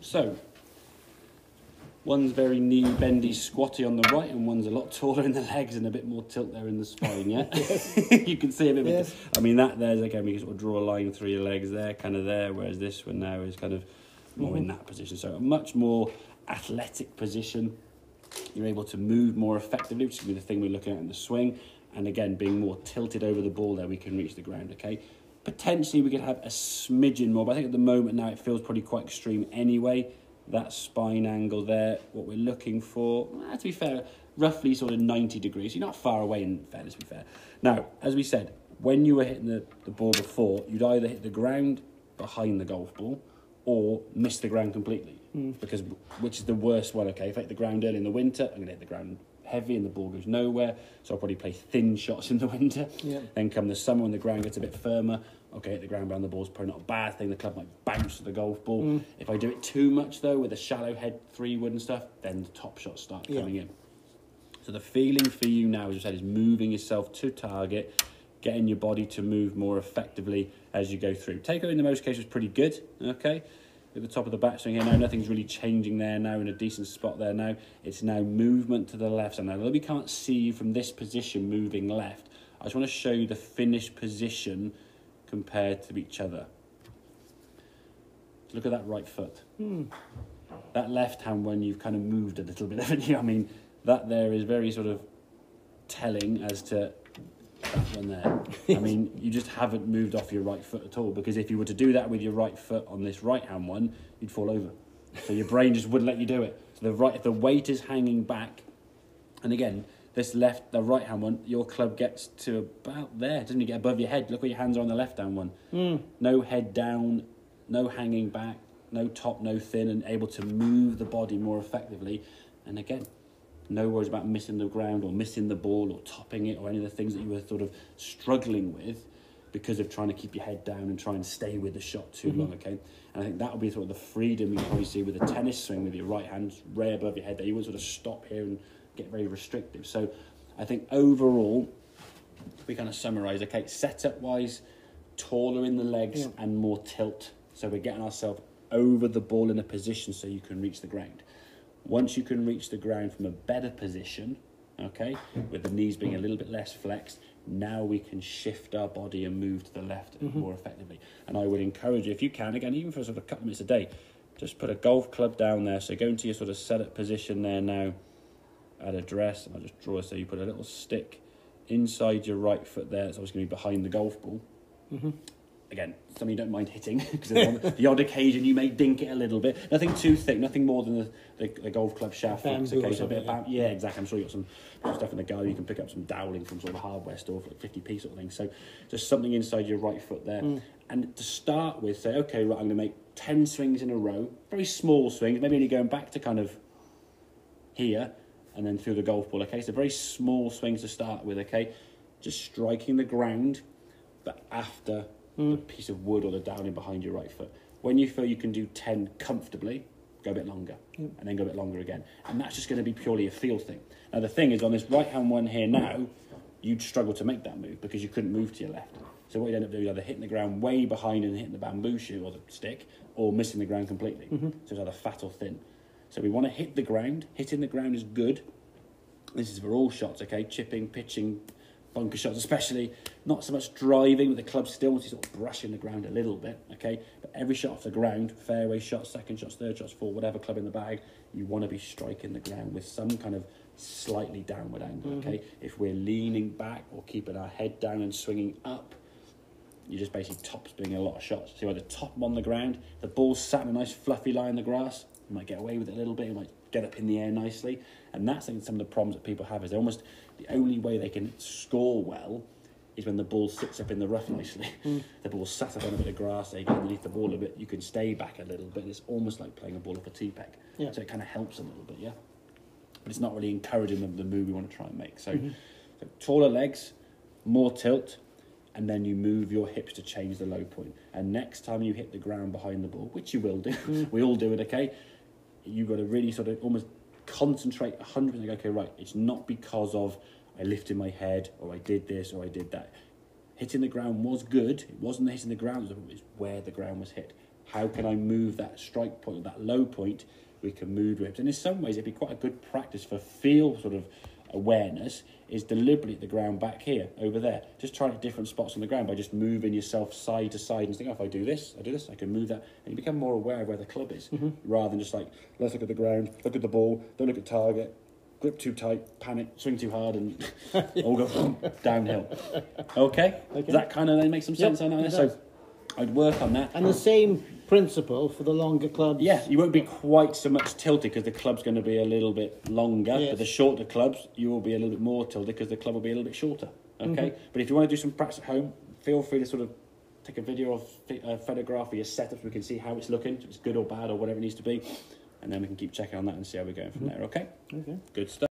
So, one's very knee bendy, squatty on the right, and one's a lot taller in the legs and a bit more tilt there in the spine. Yeah, you can see a bit. Yes. I mean, that there's again we can sort of draw a line through your legs there, kind of there, whereas this one now is kind of more in mm-hmm. that position. So a much more athletic position. You're able to move more effectively, which is the thing we're looking at in the swing. And again, being more tilted over the ball there, we can reach the ground. Okay. Potentially, we could have a smidgen more, but I think at the moment now it feels probably quite extreme anyway. That spine angle there, what we're looking for, eh, to be fair, roughly sort of 90 degrees. You're not far away in fairness, to be fair. Now, as we said, when you were hitting the, the ball before, you'd either hit the ground behind the golf ball or miss the ground completely. Because which is the worst one, okay? If I hit the ground early in the winter, I'm going to hit the ground heavy and the ball goes nowhere. So I'll probably play thin shots in the winter. Yeah. Then come the summer when the ground gets a bit firmer, okay, the ground around the ball's probably not a bad thing. The club might bounce the golf ball. Mm. If I do it too much though, with a shallow head three wood and stuff, then the top shots start Yeah. coming in. So the feeling for you now, as I said, is moving yourself to target, getting your body to move more effectively as you go through. Takeover in the most cases is pretty good, okay? At the top of the backswing here now, nothing's really changing there now in a decent spot there now. It's now movement to the left. And now, although we can't see you from this position moving left, I just want to show you the finished position compared to each other. Look at that right foot hmm. that left hand one you've kind of moved a little bit, haven't you? I mean, that there is very sort of telling as to that. I mean, you just haven't moved off your right foot at all because if you were to do that with your right foot on this right hand one, you'd fall over. So your brain just wouldn't let you do it. So the right, if the weight is hanging back, and again, this left, the right hand one, your club gets to about there. Doesn't it get above your head? Look where your hands are on the left hand one. Hmm. No head down, no hanging back, no top, no thin, and able to move the body more effectively. And again, no worries about missing the ground or missing the ball or topping it or any of the things that you were sort of struggling with because of trying to keep your head down and try and stay with the shot too mm-hmm. long, okay? And I think that would be sort of the freedom you probably see with a tennis swing with your right hand way above your head there. You wouldn't sort of stop here and get very restrictive. So I think overall, we kind of summarise, okay, setup wise, taller in the legs Yeah. and more tilt. So we're getting ourselves over the ball in a position so you can reach the ground. Once you can reach the ground from a better position, okay, with the knees being a little bit less flexed, now we can shift our body and move to the left mm-hmm. more effectively. And I would encourage you, if you can, again, even for sort of a couple of minutes a day, just put a golf club down there. So go into your sort of setup position there now at address. And I'll just draw so you put a little stick inside your right foot there. It's obviously going to be behind the golf ball. Mm-hmm. Again, something you don't mind hitting because on the odd occasion you may dink it a little bit. Nothing too thick, nothing more than the, the, the golf club shaft. Bamboo or okay, so a bit of bam- yeah, exactly. I'm sure you've got some, some stuff in the garden. You can pick up some dowelling from sort of a hardware store for like 50p sort of thing. So just something inside your right foot there. Mm. And to start with, say, okay, right, I'm going to make 10 swings in a row, very small swings, maybe only going back to kind of here and then through the golf ball, okay? So very small swings to start with, okay? Just striking the ground, but after the piece of wood or the downing behind your right foot. When you feel you can do 10 comfortably, go a bit longer, and then go a bit longer again. And that's just going to be purely a feel thing. Now, the thing is, on this right hand one here now, you'd struggle to make that move because you couldn't move to your left. So what you'd end up doing is either hitting the ground way behind and hitting the bamboo shoe or the stick, or missing the ground completely. Mm-hmm. So it's either fat or thin. So we want to hit the ground. Hitting the ground is good. This is for all shots, okay? Chipping, pitching, bunker shots, especially not so much driving with the club still, once you sort of brushing the ground a little bit, okay? But every shot off the ground, fairway shots, second shots, third shots, four, whatever club in the bag, you want to be striking the ground with some kind of slightly downward angle, mm-hmm. okay? If we're leaning back or keeping our head down and swinging up, you're just basically top spinning a lot of shots. So you either top them on the ground, the ball's sat in a nice fluffy lie in the grass, you might get away with it a little bit, you might get up in the air nicely. And that's think some of the problems that people have is they're almost the only way they can score well is when the ball sits up in the rough nicely. Mm. Mm. The ball sat up on a bit of grass, they get underneath the ball a bit, you can stay back a little bit. It's almost like playing a ball off a tee peg. Yeah. So it kind of helps a little bit, yeah. But it's not really encouraging the, the move we want to try and make. So, mm-hmm. so taller legs, more tilt, and then you move your hips to change the low point. And next time you hit the ground behind the ball, which you will do, mm. we all do it, okay? You've got to really sort of almost concentrate 100% okay, right, it's not because of I lifted my head or I did this or I did that. Hitting the ground was good. It wasn't hitting the ground, it was where the ground was hit. How can I move that strike point, that low point? We can move whips, and in some ways, it'd be quite a good practice for feel sort of awareness. Is deliberately at the ground back here, over there. Just trying at different spots on the ground by just moving yourself side to side and think, oh, if I do this, I do this, I can move that, and you become more aware of where the club is, mm-hmm. rather than just like let's look at the ground, look at the ball, don't look at target, grip too tight, panic, swing too hard, and all go downhill. Okay? Okay. Does that kind of then make some sense Yep, on that? So. I'd work on that. And the um, same principle for the longer clubs. Yeah, you won't be quite so much tilted because the club's going to be a little bit longer. Yes. But the shorter clubs, you will be a little bit more tilted because the club will be a little bit shorter. Okay, Mm-hmm. but if you want to do some practice at home, feel free to sort of take a video of a photograph of your setup so we can see how it's looking, if it's good or bad or whatever it needs to be, and then we can keep checking on that and see how we're going from Mm-hmm. there. Okay, Okay. good stuff.